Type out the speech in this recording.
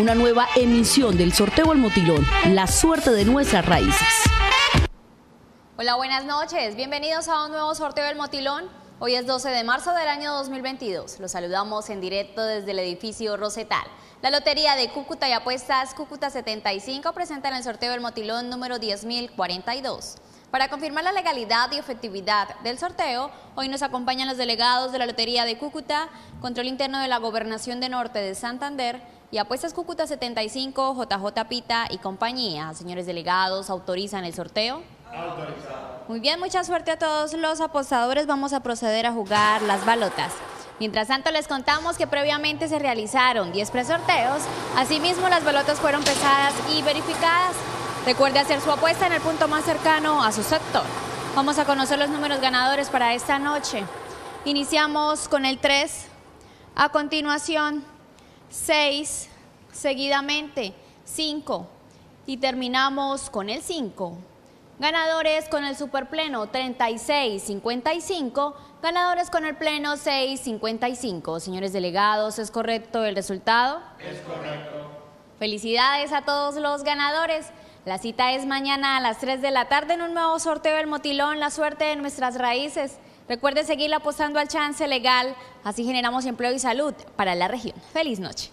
una nueva emisión del sorteo El Motilón, la suerte de nuestras raíces. Hola, buenas noches. Bienvenidos a un nuevo sorteo del Motilón. Hoy es 12 de marzo del año 2022. Los saludamos en directo desde el edificio Rosetal. La Lotería de Cúcuta y Apuestas Cúcuta 75 presentan el sorteo del Motilón número 10.042. Para confirmar la legalidad y efectividad del sorteo, hoy nos acompañan los delegados de la Lotería de Cúcuta, Control Interno de la Gobernación de Norte de Santander y Apuestas Cúcuta 75, JJ Pita y compañía. Señores delegados, ¿autorizan el sorteo? Autorizado. Muy bien, mucha suerte a todos los apostadores. Vamos a proceder a jugar las balotas. Mientras tanto, les contamos que previamente se realizaron 10 presorteos. Asimismo, las balotas fueron pesadas y verificadas. Recuerde hacer su apuesta en el punto más cercano a su sector. Vamos a conocer los números ganadores para esta noche. Iniciamos con el 3, a continuación 6, seguidamente 5 y terminamos con el 5. Ganadores con el superpleno 36-55, ganadores con el pleno 6-55. Señores delegados, ¿es correcto el resultado? Es correcto. Felicidades a todos los ganadores. La cita es mañana a las 3 de la tarde en un nuevo sorteo del Motilón, la suerte de nuestras raíces. Recuerde seguir apostando al chance legal, así generamos empleo y salud para la región. Feliz noche.